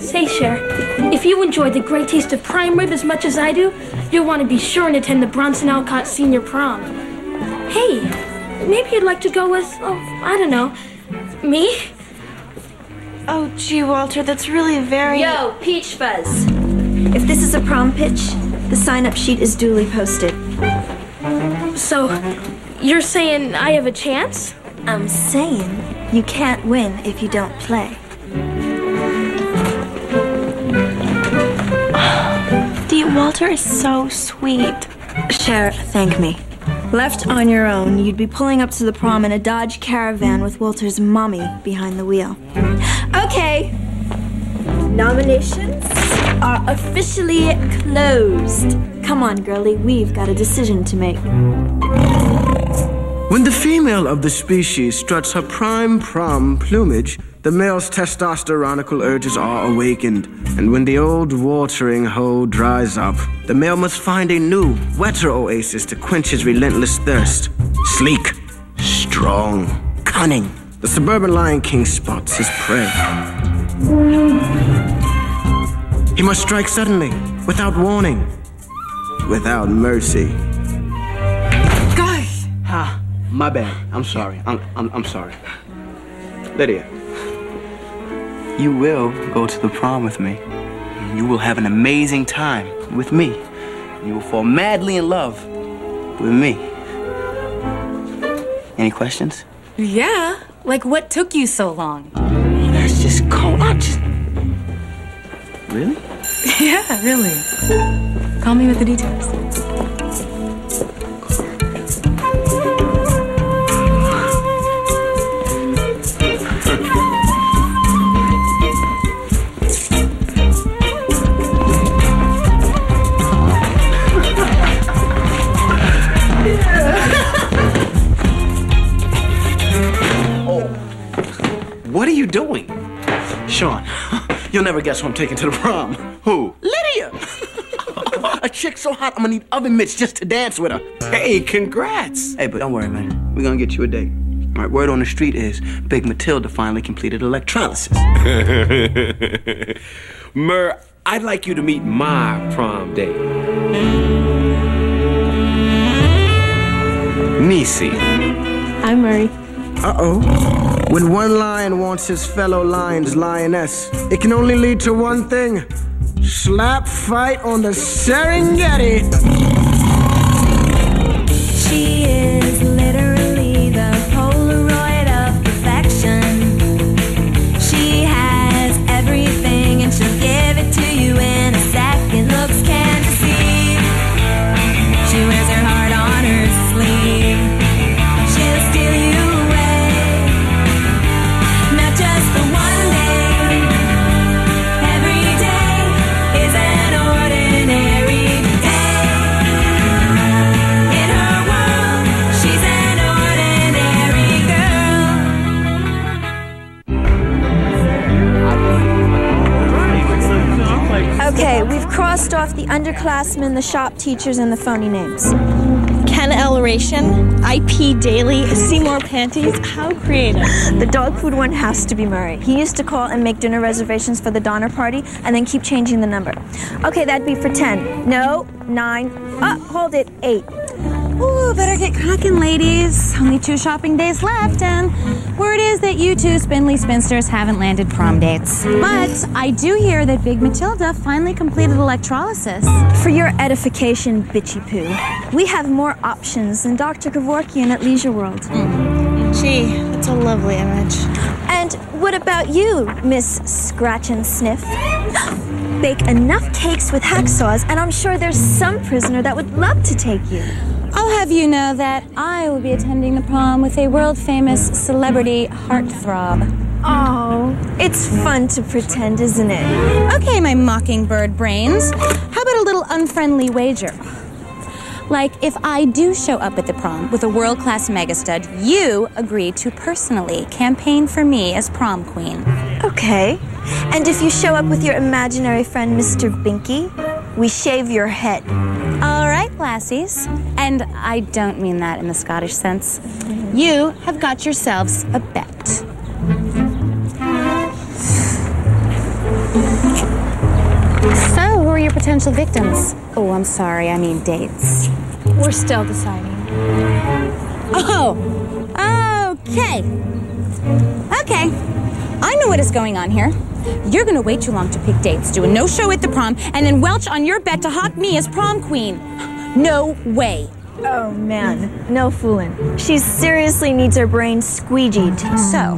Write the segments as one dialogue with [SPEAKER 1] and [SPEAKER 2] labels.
[SPEAKER 1] Say, Cher, if you enjoy the great taste of prime rib as much as I do, you'll want to be sure and attend the Bronson Alcott Senior Prom. Hey, maybe you'd like to go with, oh, I don't know, me?
[SPEAKER 2] Oh, gee, Walter, that's really very.
[SPEAKER 3] Yo, Peach Fuzz.
[SPEAKER 2] If this is a prom pitch, the sign up sheet is duly posted.
[SPEAKER 1] So, you're saying I have a chance?
[SPEAKER 2] I'm saying you can't win if you don't play. Walter is so sweet. Cher, thank me. Left on your own, you'd be pulling up to the prom in a Dodge Caravan with Walter's mommy behind the wheel. Okay. Nominations are officially closed. Come on, girlie, we've got a decision to make.
[SPEAKER 4] When the female of the species struts her prime prom plumage, the male's testosteronical urges are awakened. And when the old watering hole dries up, the male must find a new, wetter oasis to quench his relentless thirst. Sleek, strong, cunning, the suburban Lion King spots his prey. He must strike suddenly, without warning, without mercy.
[SPEAKER 5] Guys! Ha, my bad. I'm sorry. I'm, I'm, I'm sorry. Lydia, you will go to the prom with me. You will have an amazing time with me. You will fall madly in love with me. Any questions?
[SPEAKER 3] Yeah. Like, what took you so long?
[SPEAKER 5] That's just cold. I just... Really?
[SPEAKER 3] yeah, really. Call me with the details.
[SPEAKER 5] Doing? Sean, you'll never guess who I'm taking to the prom. Who? Lydia! A chick so hot, I'm gonna need oven mitts just to dance with her.
[SPEAKER 6] Hey, congrats.
[SPEAKER 5] Hey, but don't worry, man. We're gonna get you a date. All right, word on the street is Big Matilda finally completed electrolysis.
[SPEAKER 6] Mur, I'd like you to meet my prom date. Nisi.
[SPEAKER 1] I'm Murray.
[SPEAKER 4] Uh oh. When one lion wants his fellow lion's lioness, it can only lead to one thing slap fight on the Serengeti.
[SPEAKER 2] Crossed off the underclassmen, the shop teachers, and the phony names.
[SPEAKER 7] Ken L. Ration, IP Daily, Seymour Panties. How creative.
[SPEAKER 2] The dog food one has to be Murray. He used to call and make dinner reservations for the Donner Party and then keep changing the number. Okay, that'd be for 10. No, 9. Oh, hold it, 8.
[SPEAKER 3] Ooh, better get cracking, ladies. Only two shopping days left, and word is that you two spindly spinsters haven't landed prom dates. But I do hear that Big Matilda finally completed electrolysis.
[SPEAKER 2] For your edification, bitchy poo, we have more options than Dr. Kevorkian at Leisure World. Mm.
[SPEAKER 7] Gee, that's a lovely image.
[SPEAKER 2] And what about you, Miss Scratch and Sniff? Bake enough cakes with hacksaws, and I'm sure there's some prisoner that would love to take you.
[SPEAKER 3] I'll have you know that I will be attending the prom with a world famous celebrity heartthrob.
[SPEAKER 2] Oh, it's fun to pretend, isn't it?
[SPEAKER 3] Okay, my mockingbird brains. How about a little unfriendly wager? Like, if I do show up at the prom with a world class megastud, you agree to personally campaign for me as prom queen.
[SPEAKER 2] Okay. And if you show up with your imaginary friend, Mr. Binky, we shave your head.
[SPEAKER 3] All right, lassies. And I don't mean that in the Scottish sense. You have got yourselves a bet. So, who are your potential victims? Oh, I'm sorry, I mean dates.
[SPEAKER 7] We're still deciding.
[SPEAKER 3] Oh, okay. Okay. I know what is going on here. You're gonna wait too long to pick dates, do a no show at the prom, and then welch on your bet to hawk me as prom queen. No way.
[SPEAKER 2] Oh man, no fooling. She seriously needs her brain squeegeed.
[SPEAKER 3] So,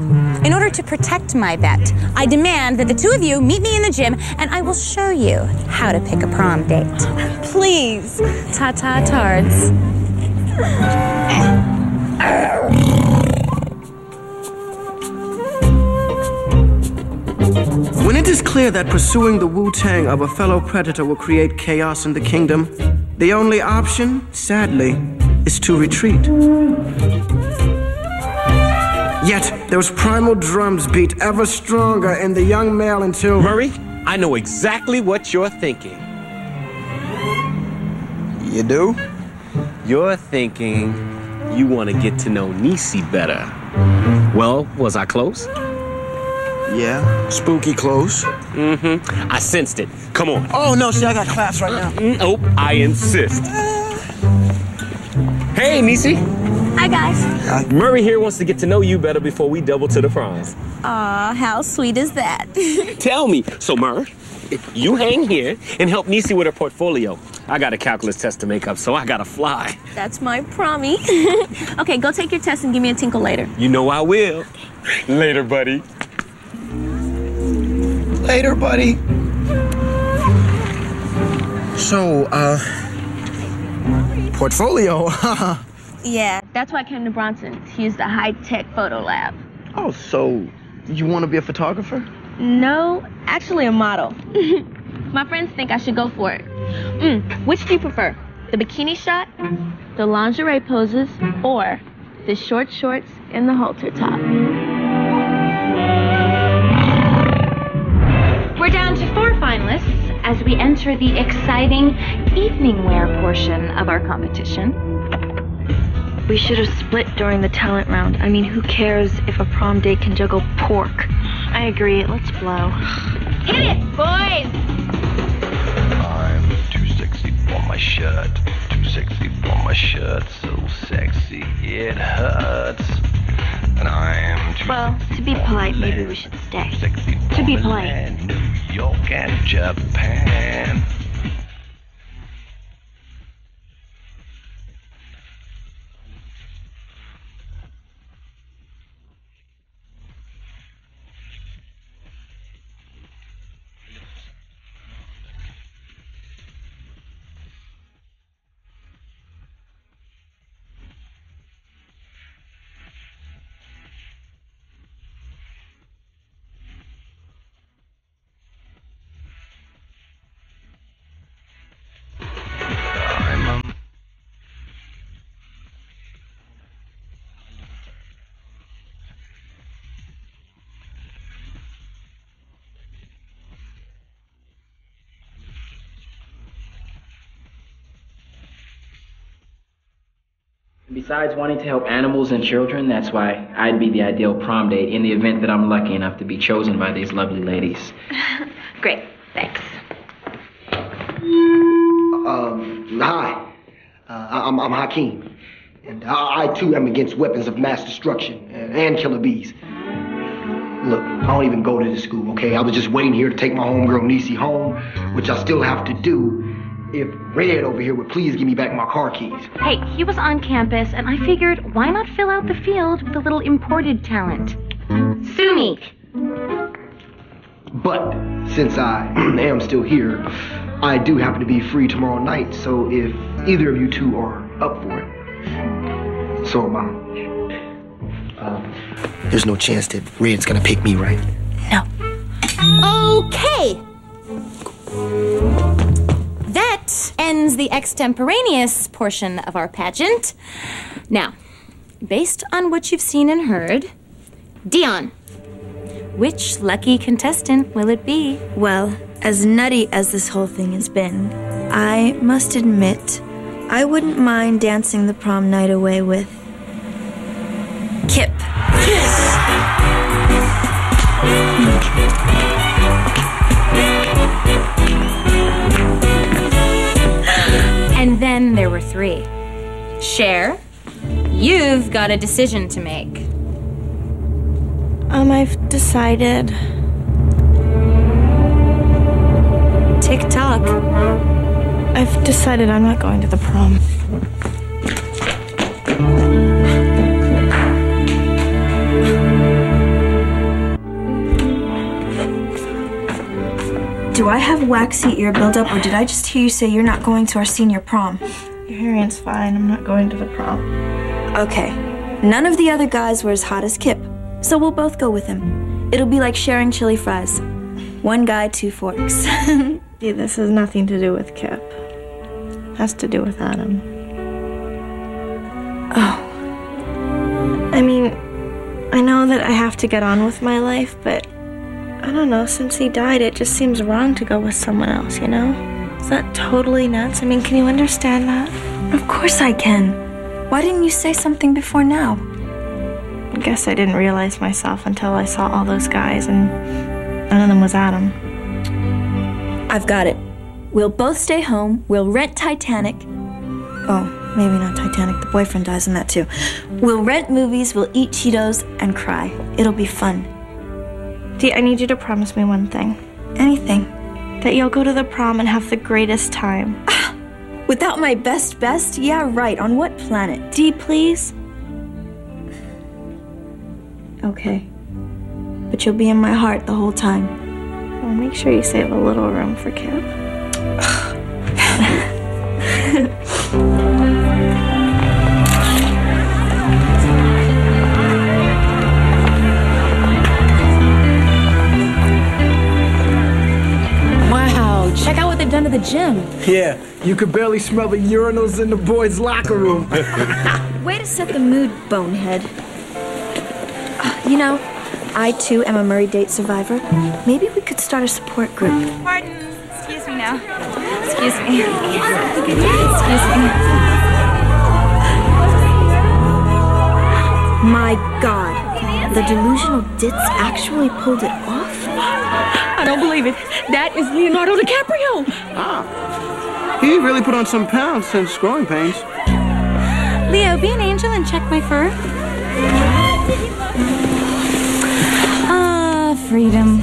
[SPEAKER 3] in order to protect my bet, I demand that the two of you meet me in the gym and I will show you how to pick a prom date. Please. Ta ta tards.
[SPEAKER 4] is clear that pursuing the Wu Tang of a fellow predator will create chaos in the kingdom, the only option, sadly, is to retreat. Yet, those primal drums beat ever stronger in the young male until.
[SPEAKER 6] Murray, I know exactly what you're thinking.
[SPEAKER 5] You do?
[SPEAKER 6] You're thinking you want to get to know Nisi better. Well, was I close?
[SPEAKER 5] Yeah. Spooky close.
[SPEAKER 6] Mm-hmm. I sensed it. Come on.
[SPEAKER 5] Oh, no, see, I got class right now.
[SPEAKER 6] Nope, I insist. Hey, Nisi.
[SPEAKER 2] Hi, guys.
[SPEAKER 6] Murray here wants to get to know you better before we double to the prize.
[SPEAKER 2] Aw, how sweet is that?
[SPEAKER 6] Tell me. So, Murr, you hang here and help Nisi with her portfolio. I got a calculus test to make up, so I gotta fly.
[SPEAKER 7] That's my promise. okay, go take your test and give me a tinkle later.
[SPEAKER 6] You know I will. Later, buddy.
[SPEAKER 5] Later, buddy. So, uh. Portfolio.
[SPEAKER 7] Yeah, that's why I came to Bronson's. He used the high-tech photo lab.
[SPEAKER 5] oh, so you want to be a photographer?
[SPEAKER 7] No, actually a model. My friends think I should go for it. Mm, which do you prefer? The bikini shot, the lingerie poses, or the short shorts and the halter top?
[SPEAKER 8] Finalists as we enter the exciting evening wear portion of our competition.
[SPEAKER 9] We should have split during the talent round. I mean, who cares if a prom date can juggle pork? I agree. Let's blow.
[SPEAKER 8] Hit it, boys!
[SPEAKER 10] I'm too sexy for my shirt. Too sexy for my shirt. So sexy it hurts. And I'm too
[SPEAKER 9] Well, to be polite, maybe we should stay.
[SPEAKER 10] Sexy
[SPEAKER 9] To be
[SPEAKER 10] polite. New York and Japan.
[SPEAKER 11] Besides wanting to help animals and children, that's why I'd be the ideal prom date in the event that I'm lucky enough to be chosen by these lovely ladies.
[SPEAKER 8] Great, thanks.
[SPEAKER 12] Um, hi. Uh, I'm, I'm Hakeem. And I, I too am against weapons of mass destruction and, and killer bees. Look, I don't even go to this school, okay? I was just waiting here to take my homegirl Nisi home, which I still have to do if Red over here would please give me back my car keys.
[SPEAKER 8] Hey, he was on campus, and I figured why not fill out the field with a little imported talent? Sue me.
[SPEAKER 12] But since I am still here, I do happen to be free tomorrow night, so if either of you two are up for it, so am I. Um, there's no chance that Red's gonna pick me, right? No.
[SPEAKER 3] Okay. That ends the extemporaneous portion of our pageant. Now, based on what you've seen and heard, Dionne, which lucky contestant will it be?
[SPEAKER 2] Well, as nutty as this whole thing has been, I must admit, I wouldn't mind dancing the prom night away with
[SPEAKER 3] then there were three. Cher, you've got a decision to make.
[SPEAKER 2] Um, I've decided. Tick tock. I've decided I'm not going to the prom. Do I have waxy ear buildup, or did I just hear you say you're not going to our senior prom?
[SPEAKER 13] Your hearing's fine. I'm not going to the prom.
[SPEAKER 2] Okay. None of the other guys were as hot as Kip, so we'll both go with him. It'll be like sharing chili fries. One guy, two forks.
[SPEAKER 13] See, this has nothing to do with Kip. It has to do with Adam.
[SPEAKER 2] Oh.
[SPEAKER 13] I mean, I know that I have to get on with my life, but I don't know, since he died, it just seems wrong to go with someone else, you know? Is that totally nuts? I mean, can you understand that?
[SPEAKER 2] Of course I can. Why didn't you say something before now?
[SPEAKER 13] I guess I didn't realize myself until I saw all those guys, and none of them was Adam.
[SPEAKER 2] I've got it. We'll both stay home. We'll rent Titanic. Oh, maybe not Titanic. The boyfriend dies in that too. We'll rent movies, we'll eat Cheetos, and cry. It'll be fun.
[SPEAKER 13] Dee, I need you to promise me one thing.
[SPEAKER 2] Anything.
[SPEAKER 13] That you'll go to the prom and have the greatest time.
[SPEAKER 2] Without my best best? Yeah, right. On what planet?
[SPEAKER 13] Dee, please?
[SPEAKER 2] Okay. But you'll be in my heart the whole time.
[SPEAKER 13] Well, make sure you save a little room for Kip.
[SPEAKER 1] check out what they've done to the gym.
[SPEAKER 4] Yeah, you could barely smell the urinals in the boys' locker room.
[SPEAKER 2] Way to set the mood, bonehead. Uh, You know, I too am a Murray date survivor. Maybe we could start a support group.
[SPEAKER 3] Pardon. Excuse me now. Excuse me. Excuse me.
[SPEAKER 2] My god, the delusional ditz actually pulled it off?
[SPEAKER 1] I don't believe it. That is Leonardo DiCaprio.
[SPEAKER 5] Ah. He really put on some pounds since growing pains.
[SPEAKER 3] Leo, be an angel and check my fur. Ah, freedom.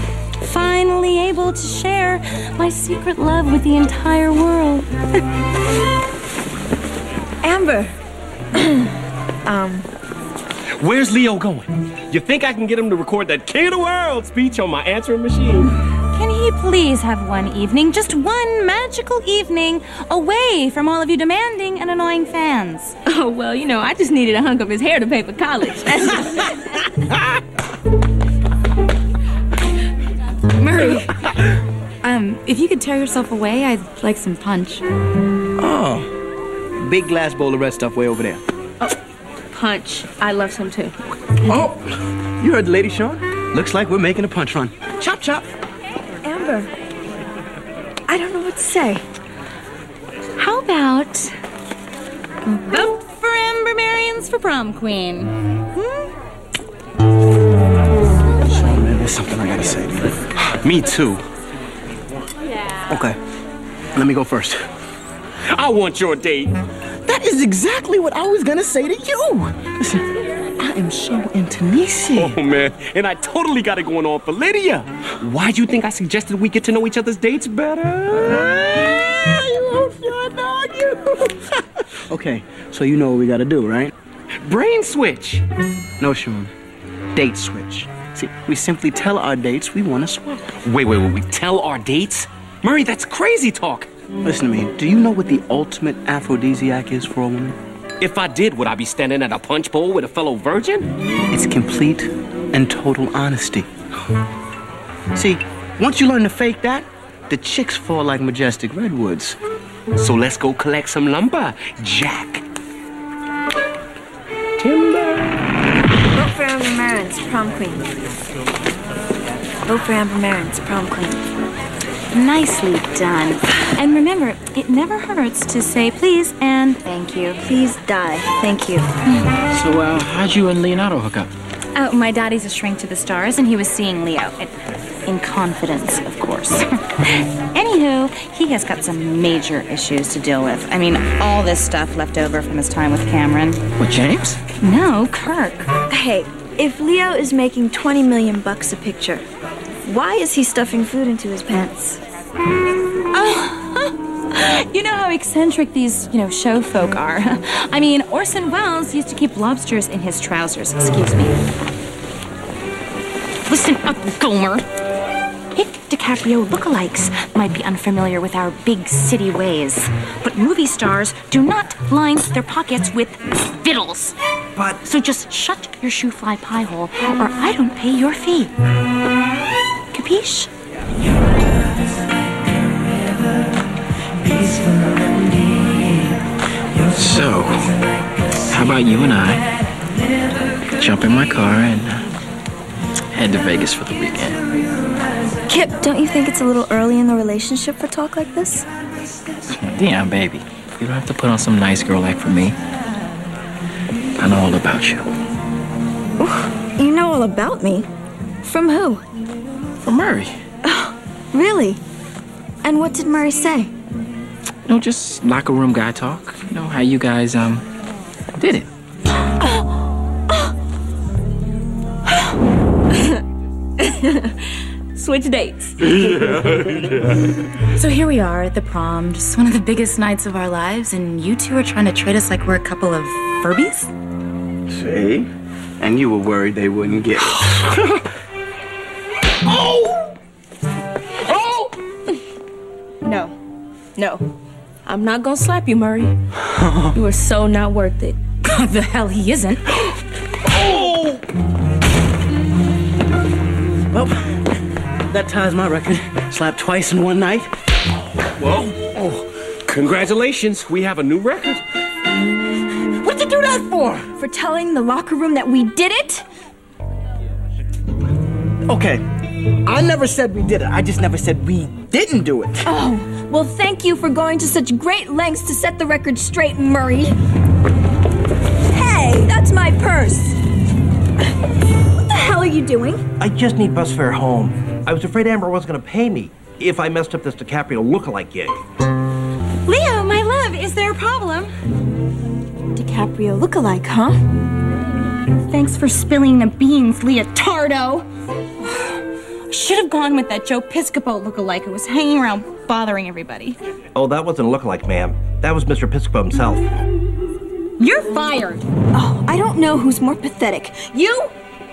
[SPEAKER 3] Finally able to share my secret love with the entire world.
[SPEAKER 2] Amber. um,
[SPEAKER 6] Where's Leo going? You think I can get him to record that King of the World speech on my answering machine?
[SPEAKER 3] Can he please have one evening, just one magical evening, away from all of you demanding and annoying fans?
[SPEAKER 1] Oh, well, you know, I just needed a hunk of his hair to pay for college. Murray, um, if you could tear yourself away, I'd like some punch.
[SPEAKER 5] Oh. Big glass bowl of red stuff way over there.
[SPEAKER 1] Punch. I love some too.
[SPEAKER 5] Oh, you heard the lady, Sean? Looks like we're making a punch run. Chop, chop.
[SPEAKER 2] Amber. I don't know what to say.
[SPEAKER 3] How about vote for Amber Mariens for prom queen?
[SPEAKER 5] Sean, man, there's something I gotta say to you. Me too. Yeah. Okay, let me go first.
[SPEAKER 6] I want your date.
[SPEAKER 5] That is exactly what I was gonna say to you. Listen, I am so into Nisi.
[SPEAKER 6] Oh man, and I totally got it going on for Lydia. Why do you think I suggested we get to know each other's dates better?
[SPEAKER 5] you won't not you. okay, so you know what we gotta do, right?
[SPEAKER 6] Brain switch.
[SPEAKER 5] No, Sean. Date switch. See, we simply tell our dates we want to swap.
[SPEAKER 6] Wait, wait, wait, we tell our dates? Murray, that's crazy talk.
[SPEAKER 5] Listen to me. Do you know what the ultimate aphrodisiac is for a woman?
[SPEAKER 6] If I did, would I be standing at a punch bowl with a fellow virgin?
[SPEAKER 5] It's complete and total honesty. See, once you learn to fake that, the chicks fall like majestic redwoods.
[SPEAKER 6] So let's go collect some lumber, Jack. Timber.
[SPEAKER 2] Vote for Amber Mariens prom queen. Vote for Amber Mariens prom queen.
[SPEAKER 3] Nicely done. And remember, it never hurts to say please and thank you.
[SPEAKER 2] Please die. Thank you.
[SPEAKER 11] So, uh, how'd you and Leonardo hook up?
[SPEAKER 3] Oh, my daddy's a shrink to the stars, and he was seeing Leo. In, confidence, of course. Anywho, Anywho, he has got some major issues to deal with. I mean, all this stuff left over from his time with Cameron.
[SPEAKER 11] What, James?
[SPEAKER 3] No, Kirk.
[SPEAKER 2] Hey, if Leo is making 20 million bucks a picture, why is he stuffing food into his pants?
[SPEAKER 3] Oh, you know how eccentric these, you know, show folk are. I mean, Orson Welles used to keep lobsters in his trousers. Excuse me. Listen up, Gomer. If DiCaprio lookalikes might be unfamiliar with our big city ways, but movie stars do not line their pockets with fiddles.
[SPEAKER 11] But
[SPEAKER 3] so just shut your shoe fly pie hole, or I don't pay your fee. Capiche?
[SPEAKER 11] So, how about you and I jump in my car and head to Vegas for the weekend?
[SPEAKER 2] Kip, don't you think it's a little early in the relationship for talk like this?
[SPEAKER 11] Damn, baby. You don't have to put on some nice girl act for me. I know all about you.
[SPEAKER 2] You know all about me. From who?
[SPEAKER 11] From Murray.
[SPEAKER 2] Really? And what did Murray say?
[SPEAKER 11] You know, just locker room guy talk. You know how you guys um did it.
[SPEAKER 3] Switch dates. So here we are at the prom, just one of the biggest nights of our lives, and you two are trying to treat us like we're a couple of Furbies?
[SPEAKER 11] See? And you were worried they wouldn't get it.
[SPEAKER 13] Oh! Oh! No. No. I'm not gonna slap you, Murray. you are so not worth it.
[SPEAKER 3] the hell he isn't.
[SPEAKER 13] Oh!
[SPEAKER 5] Well, that ties my record. Slapped twice in one night.
[SPEAKER 6] Well, oh, congratulations. We have a new record.
[SPEAKER 2] What'd you do that for? For telling the locker room that we did it?
[SPEAKER 5] Okay, I never said we did it. I just never said we didn't do it.
[SPEAKER 2] Oh, well, thank you for going to such great lengths to set the record straight, Murray. Hey, that's my purse. What the hell are you doing?
[SPEAKER 5] I just need bus fare home. I was afraid Amber wasn't going to pay me if I messed up this DiCaprio lookalike gig.
[SPEAKER 3] Leo, my love, is there a problem?
[SPEAKER 2] DiCaprio lookalike, huh?
[SPEAKER 3] Thanks for spilling the beans, Leotardo. Should have gone with that Joe Piscopo lookalike who was hanging around bothering everybody.
[SPEAKER 5] Oh, that wasn't a lookalike, ma'am. That was Mr. Piscopo himself.
[SPEAKER 3] You're fired.
[SPEAKER 2] Oh, I don't know who's more pathetic, you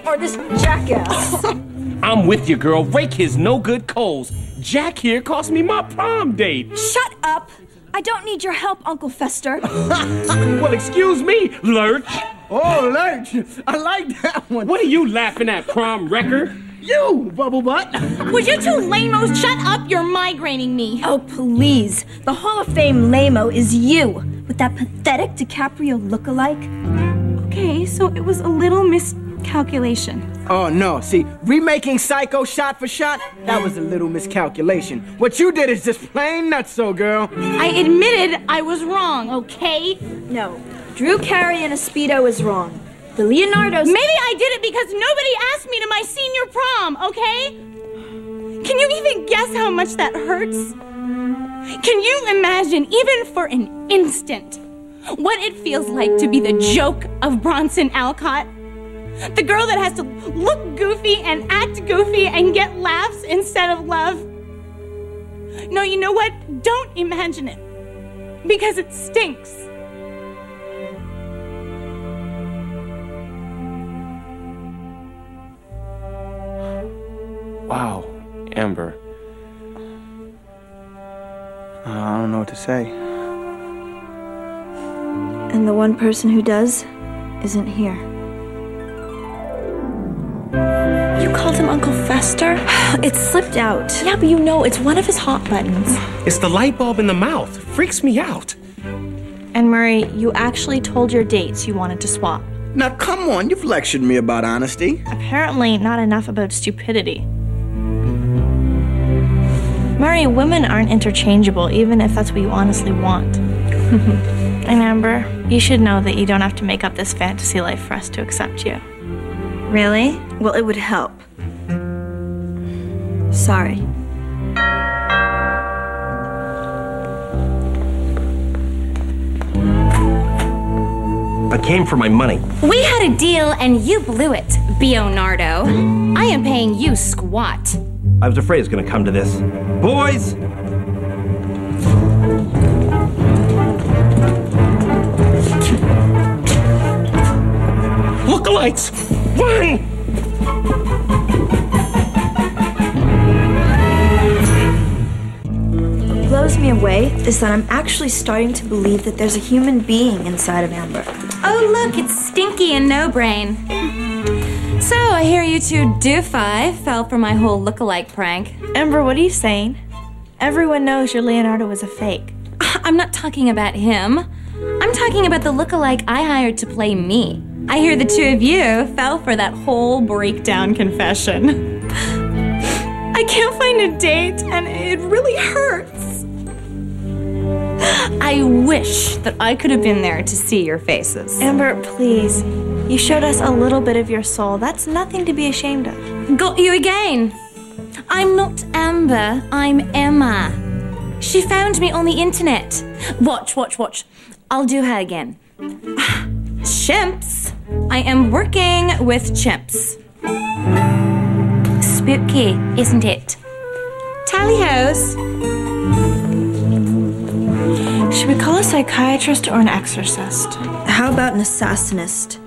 [SPEAKER 2] or this jackass.
[SPEAKER 6] I'm with you, girl. Rake his no good coals. Jack here cost me my prom date.
[SPEAKER 2] Shut up! I don't need your help, Uncle Fester.
[SPEAKER 6] well, excuse me, Lurch.
[SPEAKER 5] Oh, Lurch. I like that one.
[SPEAKER 6] What are you laughing at, prom wrecker?
[SPEAKER 5] You, bubble butt.
[SPEAKER 3] Would you two lamos shut up? You're migraining me.
[SPEAKER 2] Oh, please. The Hall of Fame lamo is you, with that pathetic DiCaprio look-alike.
[SPEAKER 3] Okay, so it was a little miscalculation.
[SPEAKER 5] Oh, no. See, remaking Psycho shot for shot, that was a little miscalculation. What you did is just plain nutso, girl.
[SPEAKER 3] I admitted I was wrong, okay?
[SPEAKER 2] No. Drew Carey in a Speedo is wrong. The Leonardo's.
[SPEAKER 3] Maybe I did it because nobody asked me to my senior prom, okay? Can you even guess how much that hurts? Can you imagine, even for an instant, what it feels like to be the joke of Bronson Alcott? The girl that has to look goofy and act goofy and get laughs instead of love. No, you know what? Don't imagine it. Because it stinks.
[SPEAKER 11] Wow, Amber. Uh, I don't know what to say.
[SPEAKER 2] And the one person who does isn't here.
[SPEAKER 13] You called him Uncle Fester?
[SPEAKER 2] It slipped out.
[SPEAKER 13] Yeah, but you know it's one of his hot buttons.
[SPEAKER 6] It's the light bulb in the mouth. Freaks me out.
[SPEAKER 13] And Murray, you actually told your dates you wanted to swap.
[SPEAKER 14] Now, come on, you've lectured me about honesty.
[SPEAKER 13] Apparently, not enough about stupidity. Murray, women aren't interchangeable, even if that's what you honestly want. and Amber, you should know that you don't have to make up this fantasy life for us to accept you.
[SPEAKER 2] Really? Well, it would help. Sorry.
[SPEAKER 15] I came for my money.
[SPEAKER 3] We had a deal and you blew it, Bionardo. Hmm? I am paying you squat.
[SPEAKER 15] I was afraid it's gonna come to this. Boys!
[SPEAKER 6] Lookalikes! Run!
[SPEAKER 2] What blows me away is that I'm actually starting to believe that there's a human being inside of Amber.
[SPEAKER 3] Oh, look, it's Stinky and No Brain. So, I hear you two doofi fell for my whole look-alike prank.
[SPEAKER 13] Amber, what are you saying? Everyone knows your Leonardo was a fake.
[SPEAKER 3] Ah, I'm not talking about him. I'm talking about the look-alike I hired to play me. I hear the two of you fell for that whole breakdown confession. I can't find a date, and it really hurts. I wish that I could have been there to see your faces.
[SPEAKER 13] Amber, please. You showed us a little bit of your soul. That's nothing to be ashamed of.
[SPEAKER 3] Got you again. I'm not Amber, I'm Emma. She found me on the internet. Watch, watch, watch. I'll do her again. Chimps. I am working with chimps. Spooky, isn't it? Tally hoes.
[SPEAKER 13] Should we call a psychiatrist or an exorcist?
[SPEAKER 2] How about an assassinist?